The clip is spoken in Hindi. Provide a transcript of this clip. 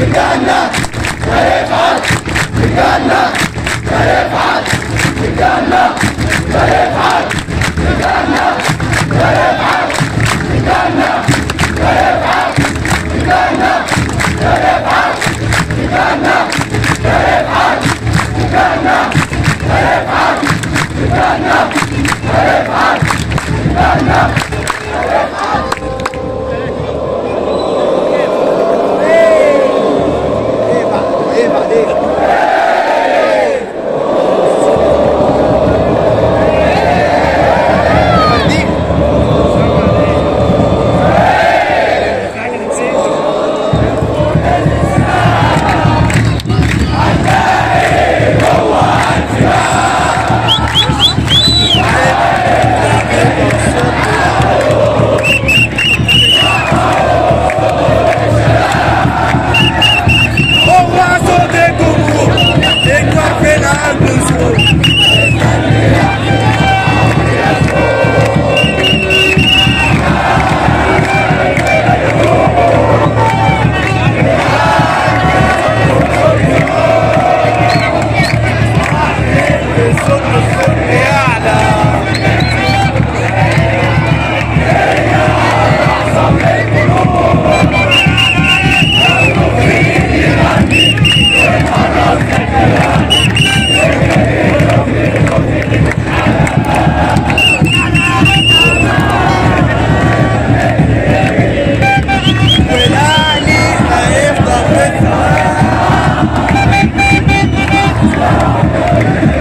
ठिकाना करे बात ठिकाना करे बात ठिकाना करे Thank you.